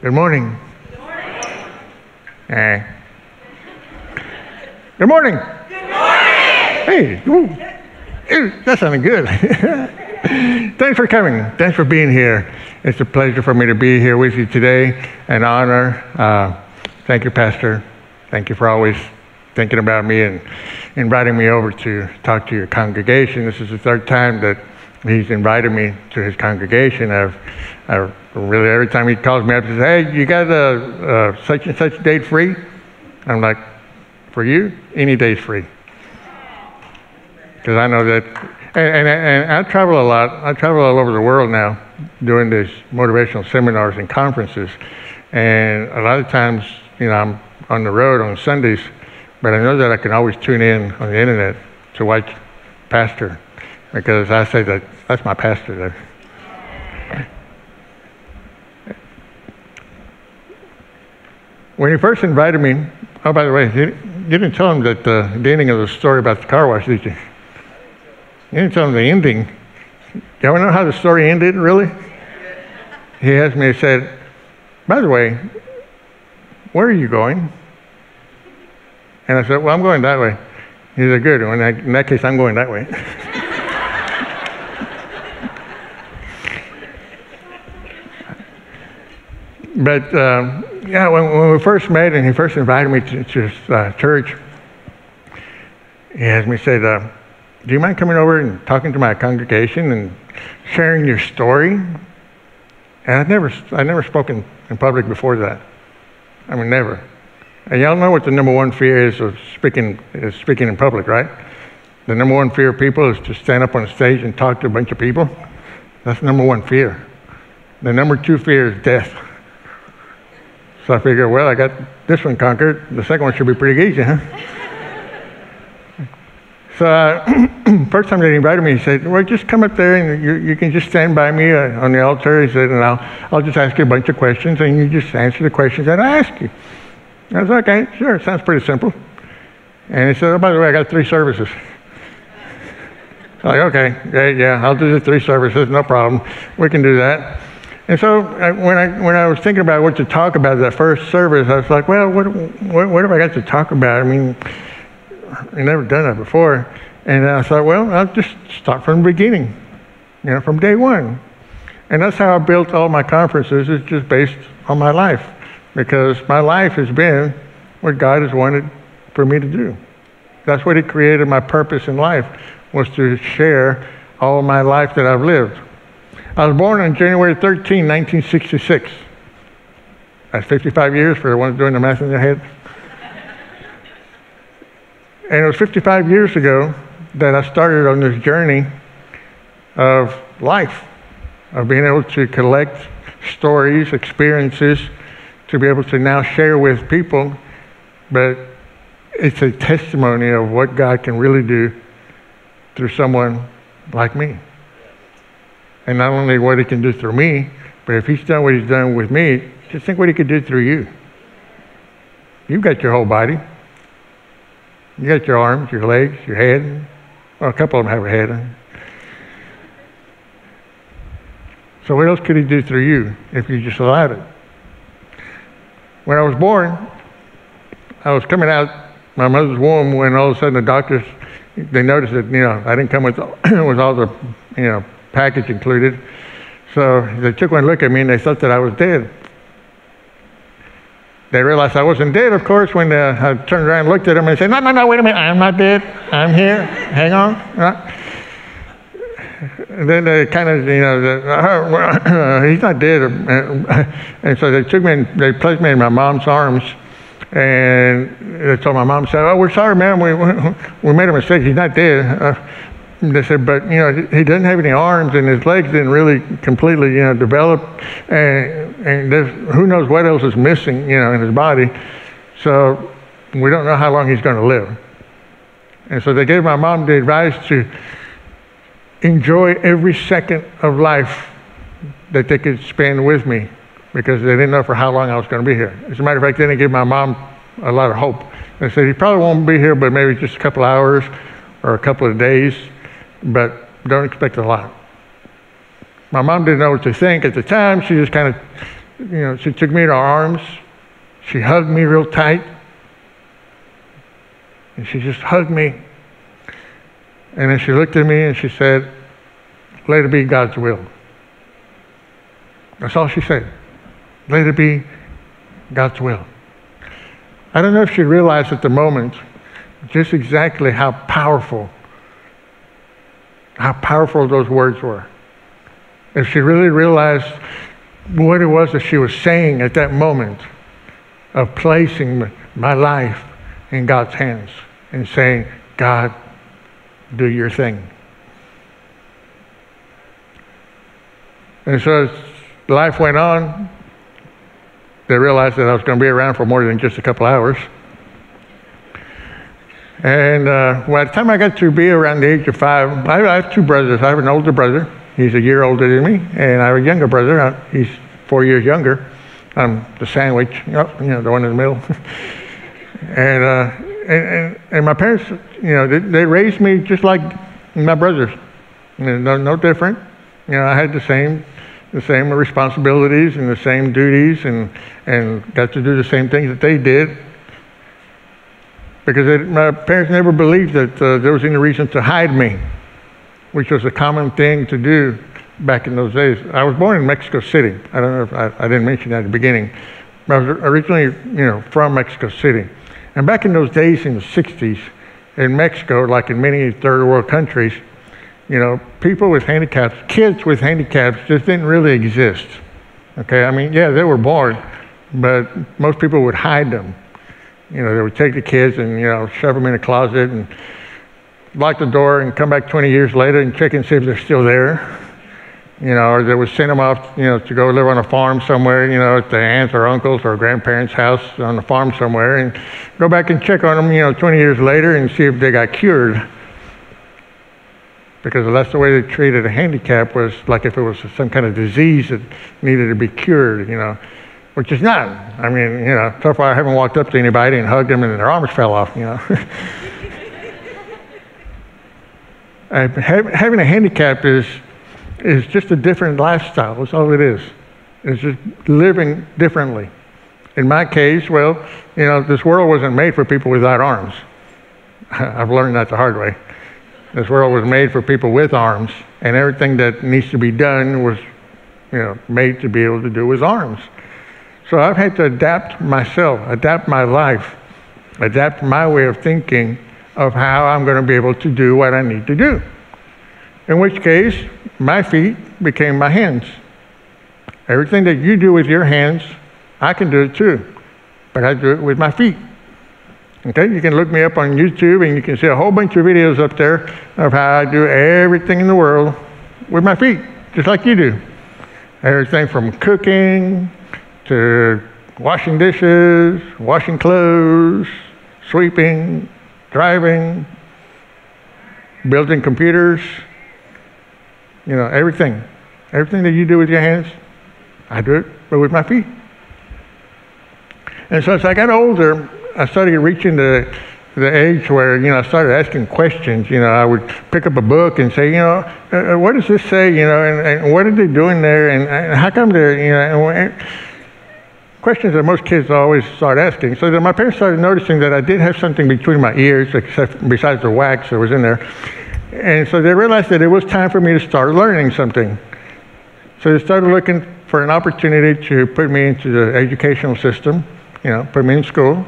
Good morning. Good morning. Hey. Good morning. Good morning. Hey, that sounded good. Thanks for coming. Thanks for being here. It's a pleasure for me to be here with you today. An honor. Uh, thank you, Pastor. Thank you for always thinking about me and inviting me over to talk to your congregation. This is the third time that he's invited me to his congregation. I've, I've really every time he calls me up and says, "Hey, you got a, a such and such date free?" I'm like, "For you, any day's free." Because I know that, and, and, and I travel a lot. I travel all over the world now, doing these motivational seminars and conferences, and a lot of times, you know, I'm on the road on Sundays, but I know that I can always tune in on the internet to watch Pastor, because I say that that's my pastor there. When he first invited me, oh, by the way, you, didn't tell him that uh, the ending of the story about the car wash, did you? You didn't tell him the ending. Do You ever know how the story ended, really? He asked me, he said, by the way, where are you going? And I said, well, I'm going that way. He said, good. That, in that case, I'm going that way. but um, yeah, when, when, we first met and he first invited me to, to his uh, church, he asked me, he said, uh, do you mind coming over and talking to my congregation and sharing your story? And I'd never, I'd never spoken in public before that. I mean, never. And y'all know what the number one fear is of speaking, is speaking in public, right? The number one fear of people is to stand up on a stage and talk to a bunch of people. That's number one fear. The number two fear is death. So I figured, well, I got this one conquered. The second one should be pretty easy, huh? so uh, first time they invited me, he said, well, just come up there and you, you can just stand by me uh, on the altar. He said, and I'll, I'll just ask you a bunch of questions and you just answer the questions that I ask you. I was okay, sure, sounds pretty simple. And he said, oh, by the way, I got three services. I'm like, okay, yeah, yeah, I'll do the three services, no problem. We can do that. And so uh, when I when I was thinking about what to talk about that first service, I was like, well, what what, what have I got to talk about? I mean, I've never done that before. And I thought, well, I'll just start from the beginning, you know, from day one. And that's how I built all my conferences. It's just based on my life, because my life has been what God has wanted for me to do. That's what He created my purpose in life was to share all my life that I've lived. I was born on January 13, 1966. That's 55 years for the ones doing the math in their head. And it was 55 years ago that I started on this journey of life, of being able to collect stories, experiences, to be able to now share with people. But it's a testimony of what God can really do through someone like me and not only what he can do through me, but if he's done what he's done with me, just think what he could do through you. You've got your whole body. You got your arms, your legs, your head. Well, a couple of them have a head. So what else could he do through you if you just allowed it? When I was born, I was coming out my mother's womb when all of a sudden the doctors they noticed that you know I didn't come with with all the you know package included. So they took one look at me and they thought that I was dead. They realized I wasn't dead, of course, when uh, I turned around and looked at them and said, No, no, no, wait a minute, I'm not dead. I'm here. Hang on. And then they kind of, you know, uh, he's not dead. And so they took me and they placed me in my mom's arms. And they told my mom, said, Oh, we're sorry, ma'am. We, we made a mistake. He's not dead. Uh, they said, but you know, he doesn't have any arms, and his legs didn't really completely, you know, develop, and and who knows what else is missing, you know, in his body. So we don't know how long he's going to live. And so they gave my mom the advice to enjoy every second of life that they could spend with me, because they didn't know for how long I was going to be here. As a matter of fact, they didn't give my mom a lot of hope. They said he probably won't be here, but maybe just a couple hours or a couple of days but don't expect a lot. My mom didn't know what to think at the time. She just kind of you know, she took me in her arms. She hugged me real tight. And she just hugged me. And then she looked at me and she said, Let it be God's will. That's all she said. Let it be God's will. I don't know if she realized at the moment just exactly how powerful, how powerful those words were. And she really realized what it was that she was saying at that moment of placing my life in God's hands and saying, God, do your thing. And so as life went on, they realized that I was going to be around for more than just a couple hours. And uh, by the time I got to be around the age of five, I, have two brothers. I have an older brother. He's a year older than me. And I have a younger brother. Uh, he's four years younger. I'm the sandwich, you know, the one in the middle. and, uh, and, and, and, my parents, you know, they, they, raised me just like my brothers. You know, no, no different. You know, I had the same the same responsibilities and the same duties and, and got to do the same things that they did. Because my parents never believed that uh, there was any reason to hide me, which was a common thing to do back in those days. I was born in Mexico City. I don't know if I, I didn't mention that at the beginning. I was originally, you know, from Mexico City. And back in those days in the 60s, in Mexico, like in many third world countries, you know, people with handicaps, kids with handicaps just didn't really exist. Okay, I mean, yeah, they were born, but most people would hide them. You know, they would take the kids and, you know, shove them in a closet and lock the door and come back 20 years later and check and see if they're still there. You know, or they would send them off, you know, to go live on a farm somewhere, you know, at the aunts or uncles or grandparents' house on the farm somewhere and go back and check on them, you know, 20 years later and see if they got cured because that's the way they treated a handicap was like if it was some kind of disease that needed to be cured, you know, which is not. I mean, you know, so far I haven't walked up to anybody and hugged them and their arms fell off, you know. Uh, having a handicap is is just a different lifestyle. That's all it is. It's just living differently. In my case, well, you know, this world wasn't made for people without arms. I've learned that the hard way. This world was made for people with arms, and everything that needs to be done was, you know, made to be able to do with arms. So I've had to adapt myself, adapt my life, adapt my way of thinking of how I'm going to be able to do what I need to do. In which case, my feet became my hands. Everything that you do with your hands, I can do it too, but I do it with my feet. Okay, you can look me up on YouTube and you can see a whole bunch of videos up there of how I do everything in the world with my feet, just like you do. Everything from cooking to washing dishes, washing clothes, sweeping, driving, building computers, you know, everything. Everything that you do with your hands, I do it, but with my feet. And so as I got older, I started reaching the the age where you know I started asking questions. You know, I would pick up a book and say, you know, uh, uh what does this say? You know, and, and what are they doing there? And, and how come they're you know? And, questions that most kids always start asking. So then my parents started noticing that I did have something between my ears, except besides the wax that was in there. And so they realized that it was time for me to start learning something. So they started looking for an opportunity to put me into the educational system, you know, put me in school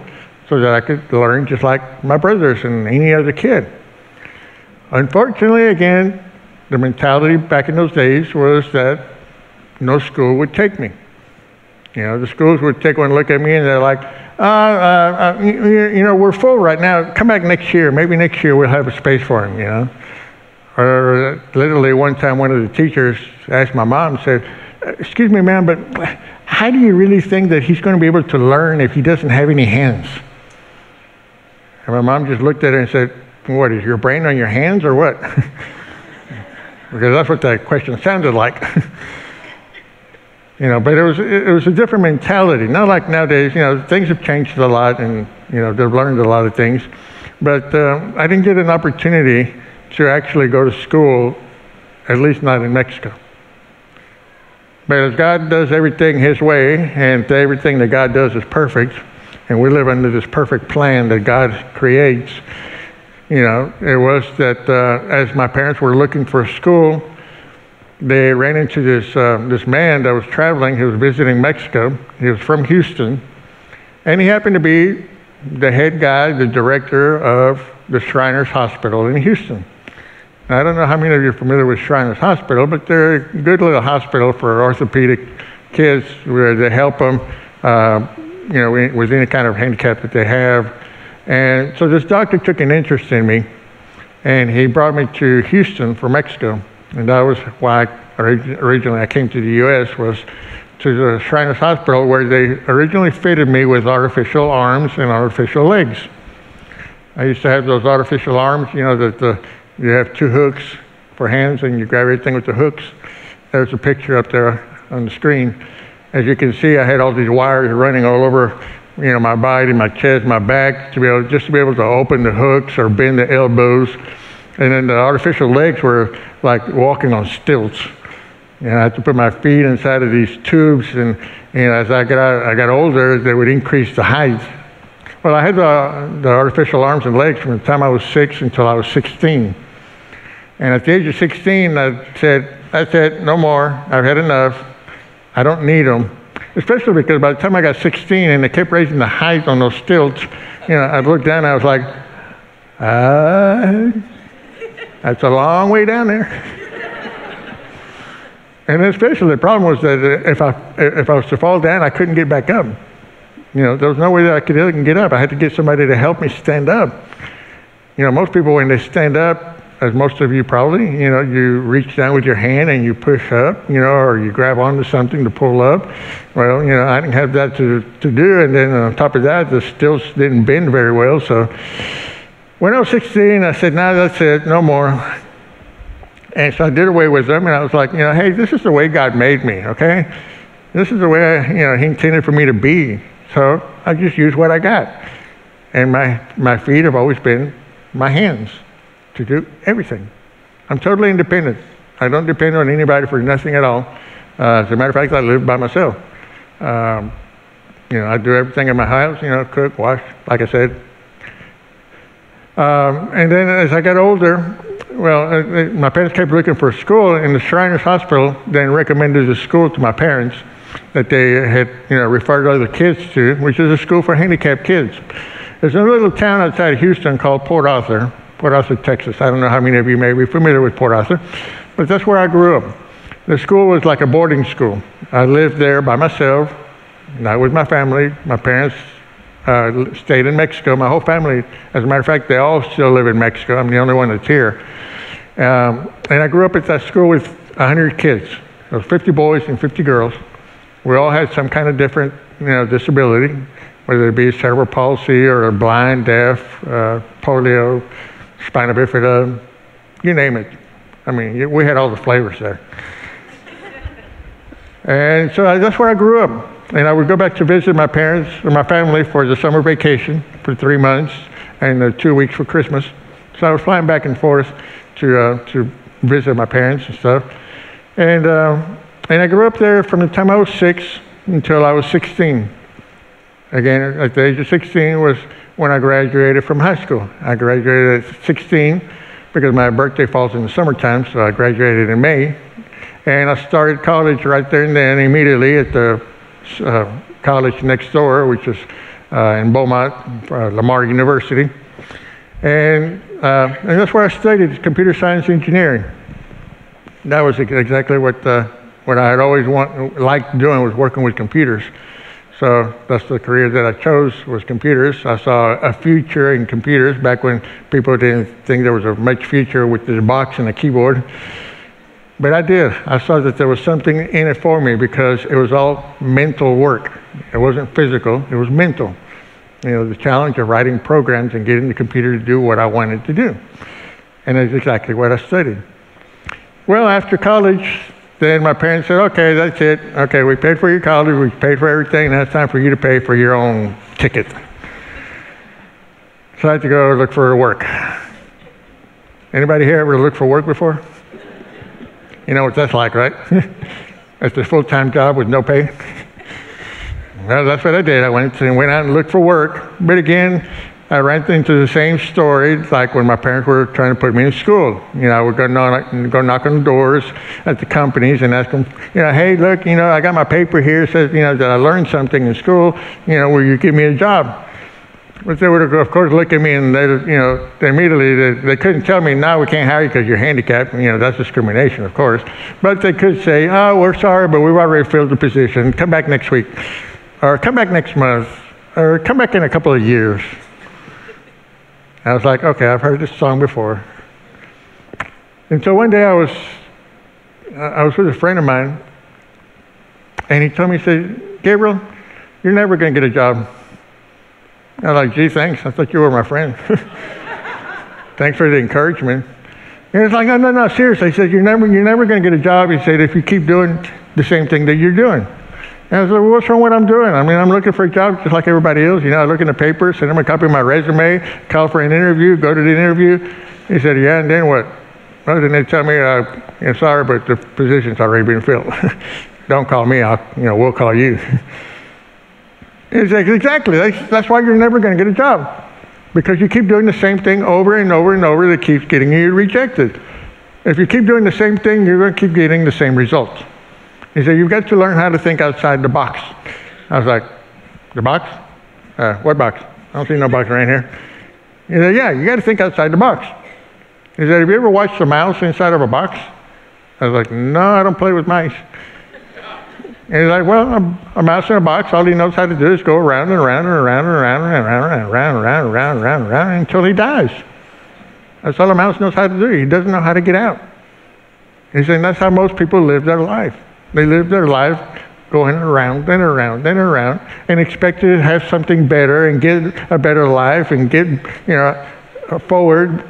so that I could learn just like my brothers and any other kid. Unfortunately, again, the mentality back in those days was that no school would take me. You know, the schools would take one look at me and they're like, uh, uh, uh, you, you, know, we're full right now. Come back next year. Maybe next year we'll have a space for him, you know. Or literally one time one of the teachers asked my mom, said, excuse me, ma'am, but how do you really think that he's going to be able to learn if he doesn't have any hands? And my mom just looked at her and said, What, is your brain on your hands or what? because that's what that question sounded like. you know, but it was, it was a different mentality. Not like nowadays, you know, things have changed a lot and, you know, they've learned a lot of things. But uh, I didn't get an opportunity to actually go to school, at least not in Mexico. But as God does everything His way, and everything that God does is perfect, and we live under this perfect plan that God creates, you know, it was that uh, as my parents were looking for a school, they ran into this uh, this man that was traveling. He was visiting Mexico. He was from Houston, and he happened to be the head guy, the director of the Shriners Hospital in Houston. Now, I don't know how many of you are familiar with Shriners Hospital, but they're a good little hospital for orthopedic kids where they help them, uh, you know, with any kind of handicap that they have. And so this doctor took an interest in me, and he brought me to Houston for Mexico. And that was why originally I came to the U.S. was to the Shriners Hospital where they originally fitted me with artificial arms and artificial legs. I used to have those artificial arms, you know, that the, you have two hooks for hands and you grab everything with the hooks. There's a picture up there on the screen. As you can see, I had all these wires running all over, you know, my body, my chest, my back, to be able just to be able to open the hooks or bend the elbows. And then the artificial legs were like walking on stilts. Know, I had to put my feet inside of these tubes, and know, as I got I got older, they would increase the height. Well, I had the, the artificial arms and legs from the time I was six until I was 16. And at the age of 16, I said, "That's it, no more. I've had enough. I don't need them." Especially because by the time I got 16 and they kept raising the height on those stilts, you know, I looked down and I was like, uh, that's a long way down there. and especially the problem was that uh, if I, if I was to fall down, I couldn't get back up. You know, there was no way that I could even get up. I had to get somebody to help me stand up. You know, most people, when they stand up, as most of you probably, you know, you reach down with your hand and you push up, you know, or you grab onto something to pull up. Well, you know, I didn't have that to, to do. And then on top of that, the stilts didn't bend very well. So when I was 16, I said, "Now that's it, no more." And so I did away with them, and I was like, you know, hey, this is the way God made me, okay? This is the way I, you know He intended for me to be. So I just use what I got, and my my feet have always been my hands to do everything. I'm totally independent. I don't depend on anybody for nothing at all. Uh, as a matter of fact, I live by myself. Um, you know, I do everything in my house. You know, cook, wash. Like I said, um, and then as I got older, well, uh, my parents kept looking for a school, and the Shriners Hospital then recommended a school to my parents that they had, you know, referred other kids to, which is a school for handicapped kids. There's a little town outside of Houston called Port Arthur, Port Arthur, Texas. I don't know how many of you may be familiar with Port Arthur, but that's where I grew up. The school was like a boarding school. I lived there by myself, not with my family. My parents uh, stayed in Mexico. My whole family, as a matter of fact, they all still live in Mexico. I'm the only one that's here. Um, and I grew up at that school with 100 kids. There was 50 boys and 50 girls. We all had some kind of different, you know, disability, whether it be cerebral palsy or blind, deaf, uh, polio, spina bifida, you name it. I mean, we had all the flavors there. and so that's where I grew up and I would go back to visit my parents or my family for the summer vacation for three months and uh, two weeks for Christmas. So I was flying back and forth to uh, to visit my parents and stuff. And uh, and I grew up there from the time I was six until I was 16. Again, at the age of 16 was when I graduated from high school. I graduated at 16 because my birthday falls in the summertime, so I graduated in May. And I started college right there and then immediately at the uh, college next door, which is uh, in Beaumont, uh, Lamar University. And, uh, and that's where I studied computer science engineering. That was exactly what, what I had always want, liked doing was working with computers. So that's the career that I chose was computers. I saw a future in computers back when people didn't think there was a much future with the box and a keyboard. But I did. I saw that there was something in it for me because it was all mental work. It wasn't physical, it was mental. You know, the challenge of writing programs and getting the computer to do what I wanted to do. And that's exactly what I studied. Well, after college, then my parents said, okay, that's it. Okay, we paid for your college, we paid for everything, now it's time for you to pay for your own ticket. So I had to go look for work. Anybody here ever looked for work before? You know what that's like, right? as a full-time job with no pay. well, that's what I did. I went and went out and looked for work. But again, I ran into the same story like when my parents were trying to put me in school. You know, I would go knock, go knock on the doors at the companies and ask them, you know, hey, look, you know, I got my paper here. It says, you know, that I learned something in school. You know, will you give me a job? But they would, of course, look at me and they, you know, they immediately, they, they couldn't tell me, no, we can't hire you because you're handicapped. You know, that's discrimination, of course. But they could say, oh, we're sorry, but we've already filled the position. Come back next week. Or come back next month. Or come back in a couple of years. I was like, okay, I've heard this song before. And so one day I was, I was with a friend of mine, and he told me, he said, Gabriel, you're never going to get a job. I was like, gee, thanks. I thought you were my friend. thanks for the encouragement. And it's like, no, no, no, seriously. He said, you're never, you're never going to get a job. He said, if you keep doing the same thing that you're doing. And I said, well, what's wrong with what I'm doing? I mean, I'm looking for a job just like everybody else. You know, I look in the paper, send them a copy of my resume, call for an interview, go to the interview. He said, yeah, and then what? Well, then they tell me, uh, know, sorry, but the position's already been filled. Don't call me. I'll, you know, we'll call you. Exactly. That's, that's why you're never going to get a job. Because you keep doing the same thing over and over and over that keeps getting you rejected. If you keep doing the same thing, you're going to keep getting the same results. He said, You've got to learn how to think outside the box. I was like, The box? Uh, what box? I don't see no box around here. He said, Yeah, you got to think outside the box. He said, Have you ever watched a mouse inside of a box? I was like, No, I don't play with mice. And he's like, well, a, a mouse in a box, all he knows how to do is go around and around and around and around and around and around and around and around and around and around until he dies. That's all a mouse knows how to do. He doesn't know how to get out. He's saying that's how most people live their life. They live their life going around and around and around and expect to have something better and get a better life and get, you know, forward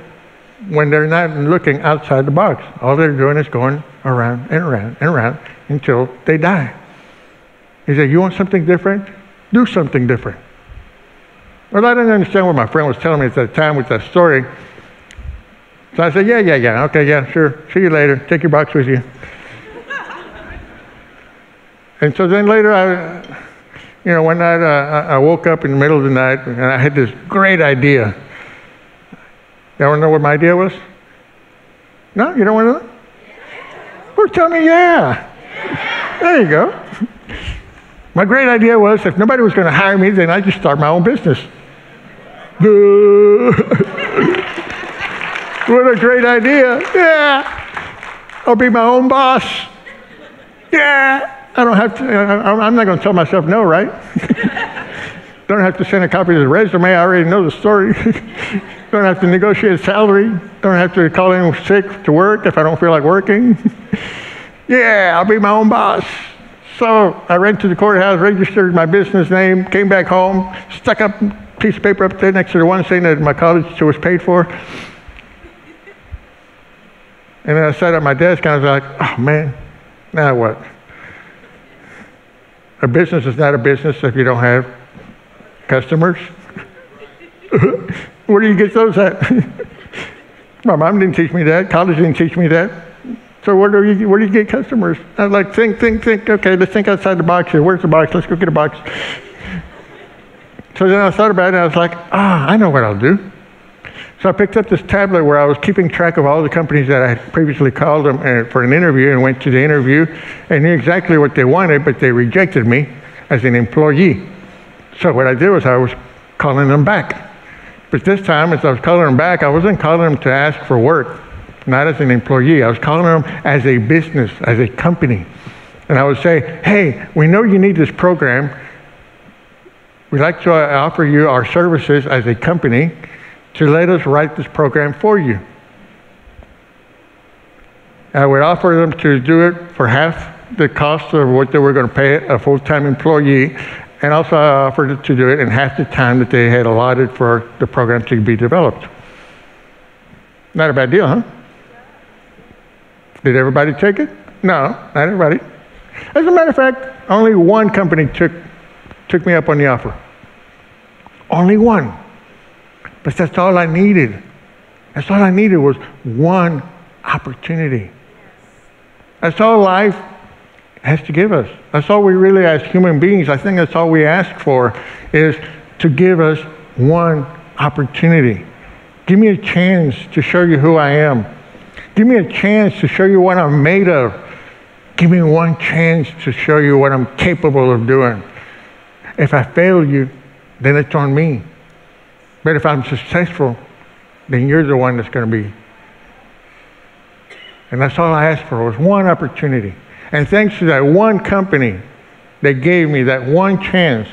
when they're not looking outside the box. All they're doing is going around and around and around until they die. He said, You want something different? Do something different. Well, I didn't understand what my friend was telling me at that time with that story. So I said, Yeah, yeah, yeah. Okay, yeah, sure. See you later. Take your box with you. and so then later, I, you know, one night I woke up in the middle of the night and I had this great idea. You want to know what my idea was? No, you don't want to know? Well, tell me, yeah. There you go. My great idea was if nobody was going to hire me, then I'd just start my own business. what a great idea. Yeah. I'll be my own boss. Yeah. I don't have to, uh, I'm not going to tell myself no, right? don't have to send a copy of the resume. I already know the story. don't have to negotiate a salary. Don't have to call in sick to work if I don't feel like working. yeah, I'll be my own boss. So I ran to the courthouse, registered my business name, came back home, stuck up a piece of paper up there next to the one saying that my college was paid for. And then I sat at my desk and I was like, oh man, now what? A business is not a business if you don't have customers. Where do you get those at? my mom didn't teach me that. College didn't teach me that. So where do you where do you get customers? I was like, think, think, think. Okay, let's think outside the box here. Where's the box? Let's go get a box. So then I thought about it, and I was like, ah, I know what I'll do. So I picked up this tablet where I was keeping track of all the companies that I had previously called them uh, for an interview and went to the interview and knew exactly what they wanted, but they rejected me as an employee. So what I did was I was calling them back. But this time, as I was calling them back, I wasn't calling them to ask for work not as an employee. I was calling them as a business, as a company. And I would say, hey, we know you need this program. We'd like to uh, offer you our services as a company to let us write this program for you. I would offer them to do it for half the cost of what they were going to pay a full time employee, and also I offered to do it in half the time that they had allotted for the program to be developed. Not a bad deal, huh? Did everybody take it? No, not everybody. As a matter of fact, only one company took, took me up on the offer. Only one. But that's all I needed. That's all I needed was one opportunity. That's all life has to give us. That's all we really, as human beings, I think that's all we ask for is to give us one opportunity. Give me a chance to show you who I am. Give me a chance to show you what I'm made of. Give me one chance to show you what I'm capable of doing. If I fail you, then it's on me. But if I'm successful, then you're the one that's going to be. And that's all I asked for was one opportunity. And thanks to that one company that gave me that one chance,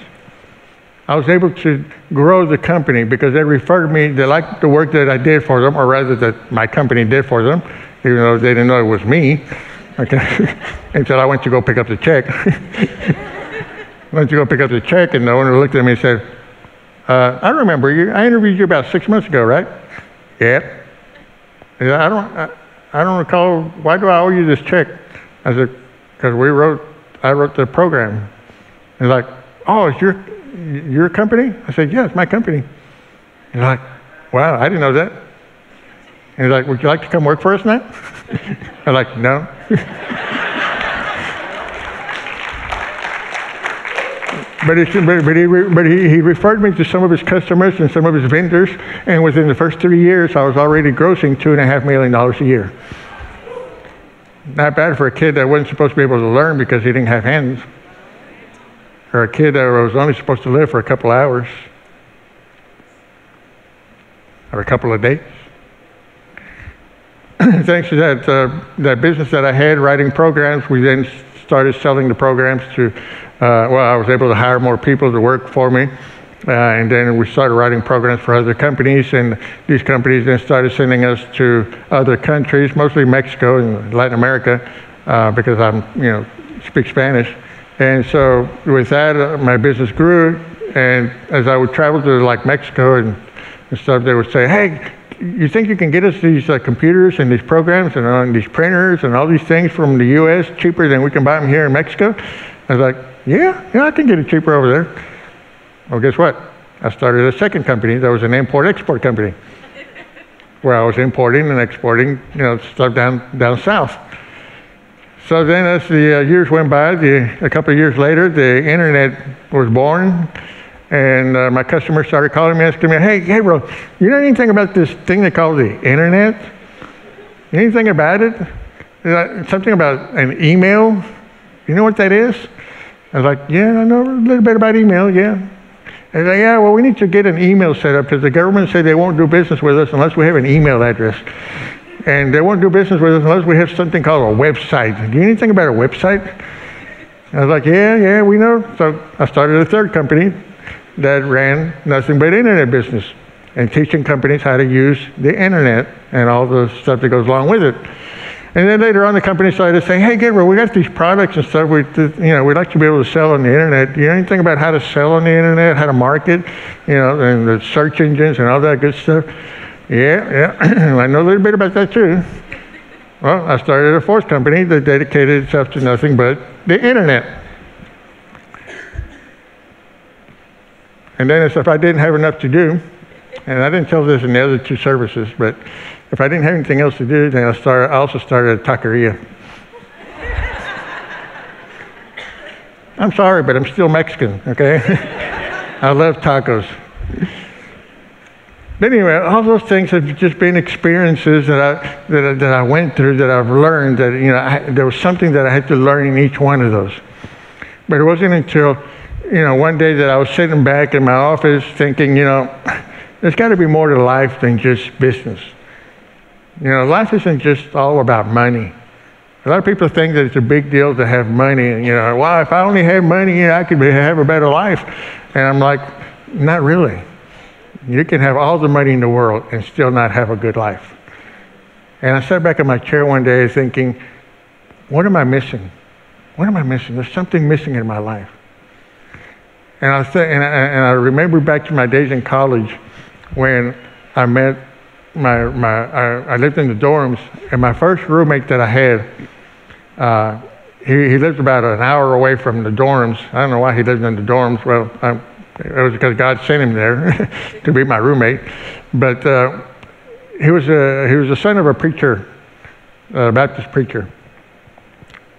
I was able to grow the company because they referred me, they liked the work that I did for them, or rather that my company did for them, even though they didn't know it was me. Okay. Until I went to go pick up the check. Went to go pick up the check, and the owner looked at me and said, uh, I remember you. I interviewed you about six months ago, right? Yeah. I don't, I, I don't recall. Why do I owe you this check? I said, because we wrote, I wrote the program. He's like, oh, it's your, your company? I said, yeah, it's my company. And he's like, wow, I didn't know that. And he's like, would you like to come work for us now? I'm like, no. But, but, he, but he, he, referred me to some of his customers and some of his vendors, and within the first three years, I was already grossing two and a half million dollars a year. Not bad for a kid that wasn't supposed to be able to learn because he didn't have hands, or a kid that was only supposed to live for a couple hours, or a couple of days. Thanks to that, uh, that business that I had, writing programs, we then started selling the programs to uh, well, I was able to hire more people to work for me. Uh, and then we started writing programs for other companies, and these companies then started sending us to other countries, mostly Mexico and Latin America, uh, because I'm, you know, speak Spanish. And so with that, uh, my business grew, and as I would travel to like Mexico and, and stuff, they would say, "Hey, you think you can get us these uh, computers and these programs and uh, these printers and all these things from the U.S. cheaper than we can buy them here in Mexico?" I was like, yeah, yeah, I can get it cheaper over there. Well, guess what? I started a second company that was an import-export company, where I was importing and exporting, you know, stuff down down south. So then, as the uh, years went by, the, a couple of years later, the internet was born, and uh, my customers started calling me, asking me, "Hey, Gabriel, you know anything about this thing they call the internet? Anything about it? Something about an email? You know what that is?" I was like, yeah, I know a little bit about email, yeah. And like, yeah, well, we need to get an email set up because the government said they won't do business with us unless we have an email address. And they won't do business with us unless we have something called a website. Do you know anything about a website? I was like, yeah, yeah, we know. So I started a third company that ran nothing but internet business and teaching companies how to use the internet and all the stuff that goes along with it. And then later on, the company started saying, "Hey, Gabriel, we got these products and stuff. We, you know, we'd like to be able to sell on the internet. Do you know anything about how to sell on the internet, how to market, you know, and the search engines and all that good stuff?" Yeah, yeah, I know a little bit about that too. Well, I started a fourth company that dedicated itself to nothing but the internet. And then if I didn't have enough to do, and I didn't tell this in the other two services, but if I didn't have anything else to do, then I, started, I also started a taqueria. I'm sorry, but I'm still Mexican, okay? I love tacos. But anyway, all those things have just been experiences that I, that I, that I went through, that I've learned, that, you know, I, there was something that I had to learn in each one of those. But it wasn't until, you know, one day that I was sitting back in my office thinking, you know, there's got to be more to life than just business. You know, life isn't just all about money. A lot of people think that it's a big deal to have money. And, you know, well, if I only had money, I could have a better life. And I'm like, not really. You can have all the money in the world and still not have a good life. And I sat back in my chair one day thinking, what am I missing? What am I missing? There's something missing in my life. And I, th- and I, and I remember back to my days in college when I met my, my, I, I, lived in the dorms, and my first roommate that I had, uh, he, he lived about an hour away from the dorms. I don't know why he lived in the dorms. Well, I, it was because God sent him there to be my roommate. But uh, he was a he was the son of a preacher, a Baptist preacher,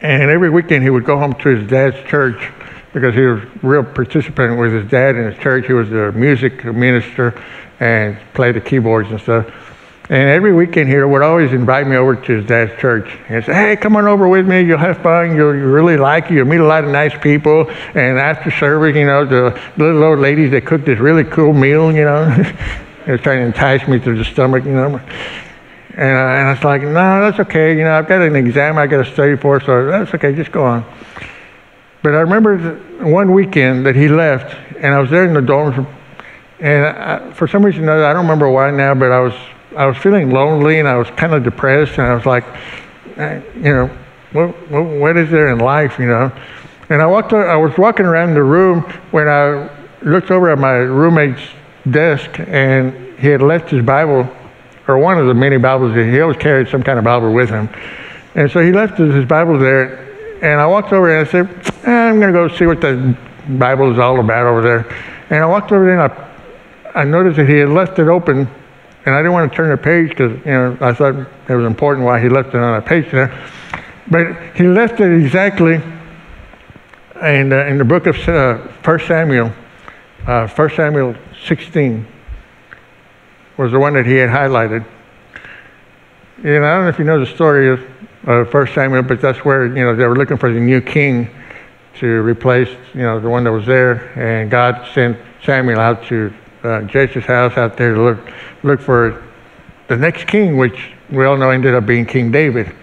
And every weekend he would go home to his dad's church because he was a real participant with his dad in his church. He was a music minister and played the keyboards and stuff. And every weekend here would always invite me over to his dad's church and say, hey, come on over with me. You'll have fun. You'll, really like it. You'll meet a lot of nice people. And after service, you know, the little old ladies, they cook this really cool meal, you know. They're trying to entice me to the stomach, you know. And, uh, and I was like, no, that's okay. You know, I've got an exam I got to study for, so that's okay. Just go on. But I remember one weekend that he left, and I was there in the dorms, and I, for some reason, I don't remember why now, but I was I was feeling lonely and I was kind of depressed, and I was like, eh, you know, what, what, what is there in life, you know? And I walked, I was walking around the room when I looked over at my roommate's desk, and he had left his Bible, or one of the many Bibles. He always carried some kind of Bible with him, and so he left his Bible there. And I walked over and I said, eh, I'm going to go see what the Bible is all about over there. And I walked over there and I, I noticed that he had left it open and I didn't want to turn the page because you know I thought it was important why he left it on a page there. But he left it exactly in, uh, in the book of uh, 1 Samuel, uh, Samuel 16 was the one that he had highlighted. And I don't know if you know the story of uh, Samuel, but that's where you know they were looking for the new king to replace you know the one that was there, and God sent Samuel out to uh, Jesse's house out there to look, look for the next king, which we all know ended up being King David.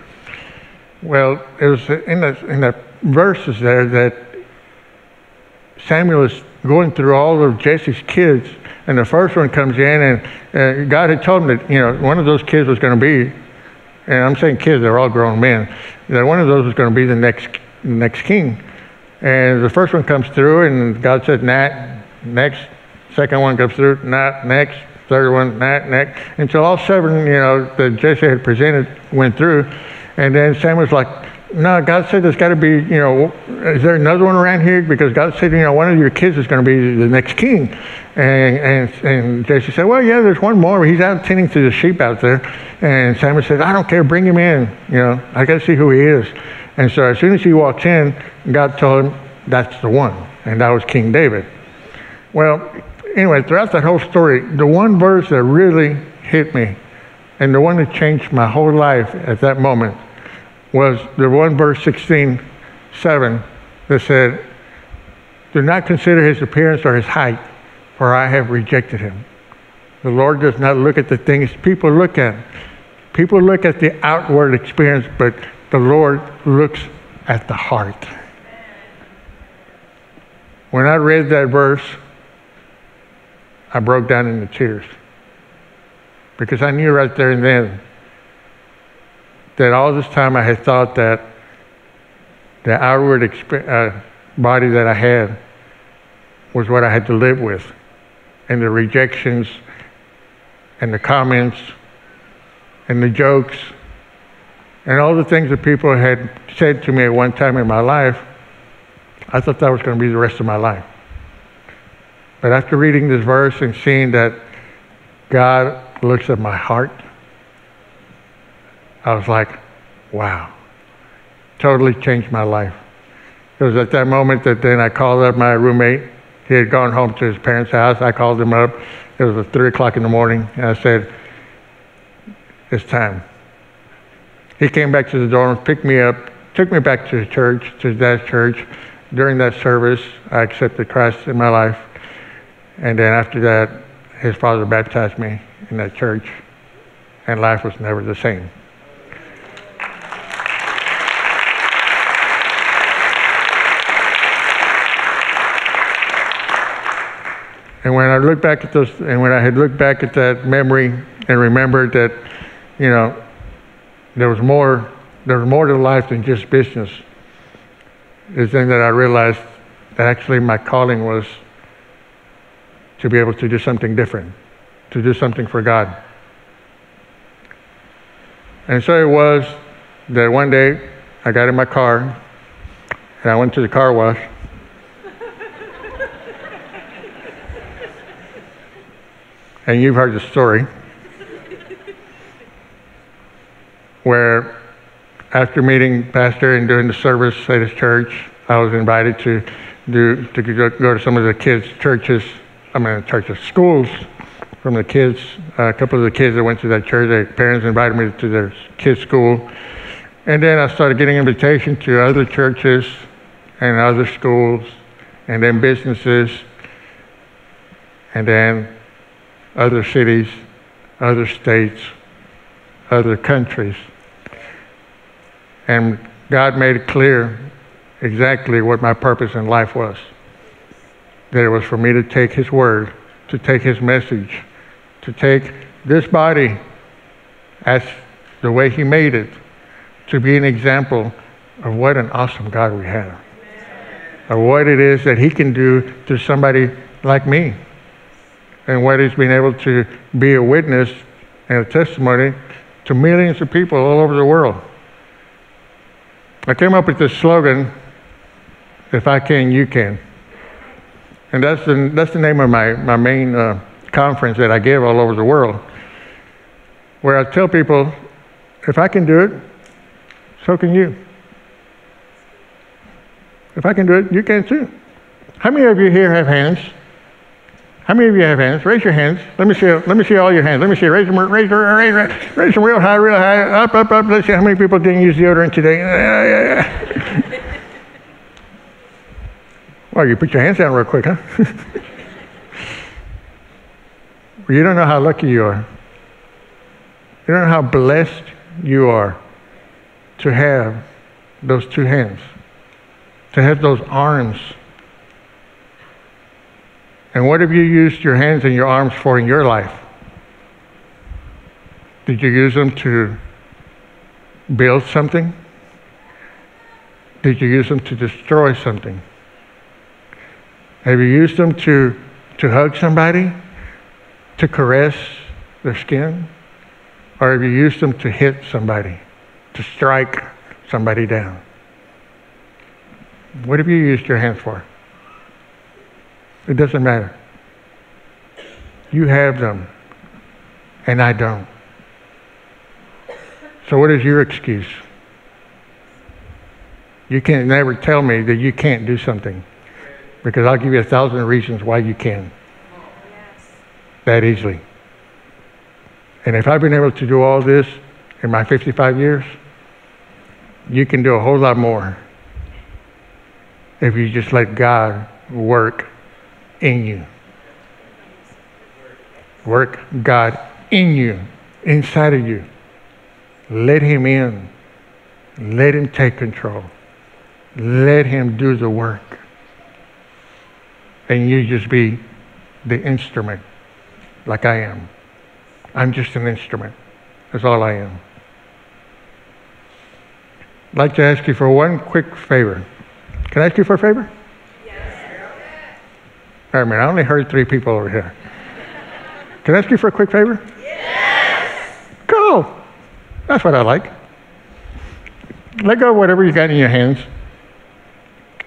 Well, it was in the, in the verses there that Samuel is going through all of Jesse's kids, and the first one comes in, and God had told him that you know one of those kids was going to be, and I'm saying kids, they're all grown men, that one of those was going to be the next next king. And the first one comes through, and God said, "Nat, next." Second one comes through, not next. Third one, not next. Until all seven, you know, that Jesse had presented went through. And then Sam was like, no, God said there's got to be, you know, is there another one around here? Because God said, you know, one of your kids is going to be the next king. And, and, and Jesse said, well, yeah, there's one more. He's out tending to the sheep out there. And Samuel said, I don't care, bring him in. You know, I got to see who he is. And so as soon as he walks in, God told him, that's the one. And that was King David. Well, anyway, throughout that whole story, the one verse that really hit me and the one that changed my whole life at that moment was the one verse 16, 7 that said, Do not consider his appearance or his height, for I have rejected him. The Lord does not look at the things people look at. People look at the outward experience, but the Lord looks at the heart. When I read that verse, I broke down into tears because I knew right there and then that all this time I had thought that the outward exp- uh, body that I had was what I had to live with, and the rejections, and the comments, and the jokes, and all the things that people had said to me at one time in my life. I thought that was going to be the rest of my life. But after reading this verse and seeing that God looks at my heart, I was like, wow. Totally changed my life. It was at that moment that then I called up my roommate. He had gone home to his parents' house. I called him up. It was at 3 o'clock in the morning. And I said, it's time. He came back to the dorm, picked me up, took me back to the church, to dad's church. During that service, I accepted Christ in my life. And then after that, his father baptized me in that church, and life was never the same. And when I look back at those, and when I had looked back at that memory and remembered that, you know, there was more, there was more to life than just business, is then that I realized that actually my calling was to be able to do something different, to do something for God. And so it was that one day I got in my car and I went to the car wash. and you've heard the story where after meeting pastor and doing the service at his church, I was invited to do to go, go to some of the kids' churches. I mean, churches, schools from the kids. A couple of the kids that went to that church, their parents invited me to their kids' school, and then I started getting invitations to other churches and other schools, and then businesses, and then other cities, other states, other countries. And God made it clear exactly what my purpose in life was. That it was for me to take His word, to take His message, to take this body as the way He made it, to be an example of what an awesome God we have, of what it is that He can do to somebody like me, and what He's been able to be a witness and a testimony to millions of people all over the world. I came up with this slogan if I can, you can. And that's the, that's the name of my, my main uh, conference that I give all over the world, where I tell people if I can do it, so can you. If I can do it, you can too. How many of you here have hands? How many of you have hands? Raise your hands. Let me see. Let me see all your hands. Let me see. Raise them. Raise them. Raise, raise, raise them real high, real high. Up, up, up. Let's see how many people didn't use deodorant today. well, you put your hands down real quick, huh? you don't know how lucky you are. You don't know how blessed you are to have those two hands, to have those arms and what have you used your hands and your arms for in your life? Did you use them to build something? Did you use them to destroy something? Have you used them to, to hug somebody? To caress their skin? Or have you used them to hit somebody? To strike somebody down? What have you used your hands for? It doesn't matter. You have them, and I don't. So, what is your excuse? You can't never tell me that you can't do something because I'll give you a thousand reasons why you can. That easily. And if I've been able to do all this in my 55 years, you can do a whole lot more if you just let God work in you. Work God in you, inside of you. Let Him in. Let Him take control. Let Him do the work. And you just be the instrument, like I am. I'm just an instrument. That's all I am. I'd like to ask you for one quick favor. Can I ask you for a favor? Wait a minute, I only heard three people over here. Can I ask you for a quick favor? Yes. Cool. That's what I like. Let go of whatever you got in your hands.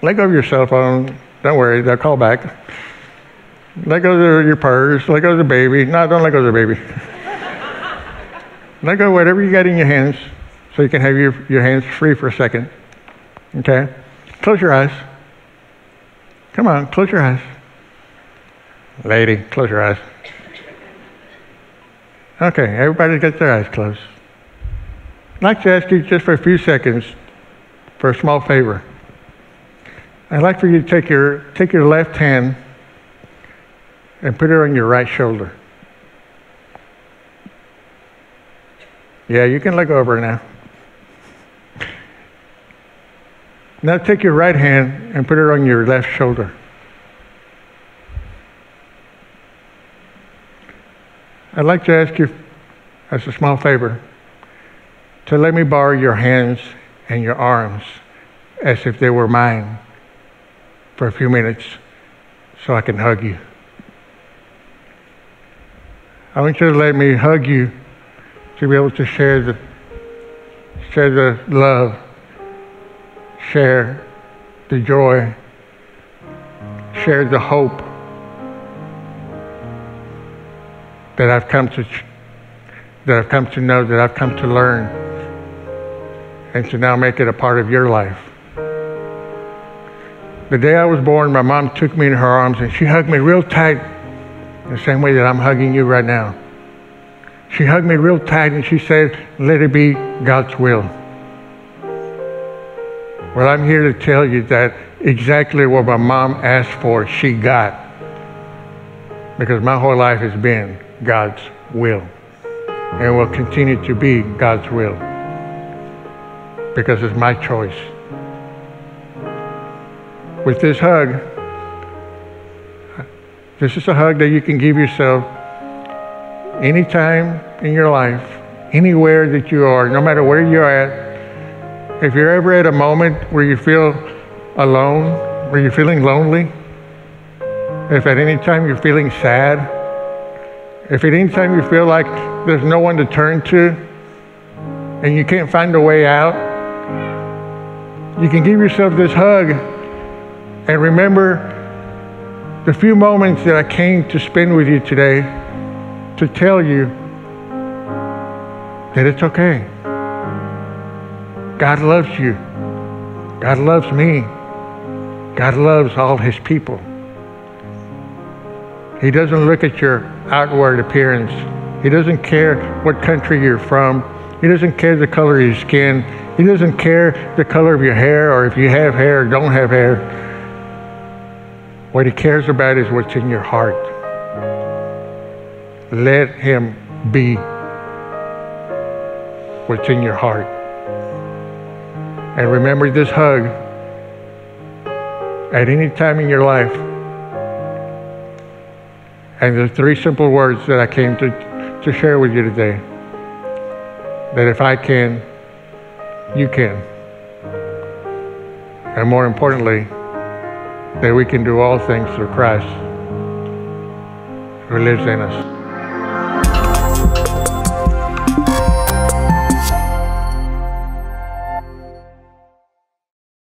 Let go of your cell phone. Don't worry, they'll call back. Let go of your purse. Let go of the baby. No, don't let go of the baby. let go of whatever you got in your hands so you can have your, your hands free for a second. Okay? Close your eyes. Come on, close your eyes. Lady, close your eyes. Okay, everybody get their eyes closed. I'd like to ask you just for a few seconds for a small favor. I'd like for you to take your, take your left hand and put it on your right shoulder. Yeah, you can look over now. Now take your right hand and put it on your left shoulder. I'd like to ask you, as a small favor, to let me borrow your hands and your arms as if they were mine for a few minutes so I can hug you. I want you to let me hug you to be able to share the share the love, share the joy, share the hope that I've come to that I've come to know, that I've come to learn. and to now make it a part of your life. The day I was born, my mom took me in her arms and she hugged me real tight, the same way that I'm hugging you right now. She hugged me real tight and she said, Let it be God's will. Well, I'm here to tell you that exactly what my mom asked for, she got. Because my whole life has been God's will and will continue to be God's will because it's my choice. With this hug, this is a hug that you can give yourself anytime in your life, anywhere that you are, no matter where you're at. If you're ever at a moment where you feel alone, where you're feeling lonely, if at any time you're feeling sad, if at any time you feel like there's no one to turn to and you can't find a way out, you can give yourself this hug and remember the few moments that I came to spend with you today to tell you that it's okay. God loves you. God loves me. God loves all his people. He doesn't look at your outward appearance. He doesn't care what country you're from. He doesn't care the color of your skin. He doesn't care the color of your hair or if you have hair or don't have hair. What he cares about is what's in your heart. Let him be what's in your heart. And remember this hug at any time in your life. And the three simple words that I came to, to share with you today that if I can, you can. And more importantly, that we can do all things through Christ who lives in us.